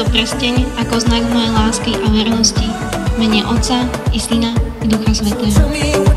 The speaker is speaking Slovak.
tento presteň ako znak mojej lásky a vernosti. Mene Otca i Syna i Ducha Svetého.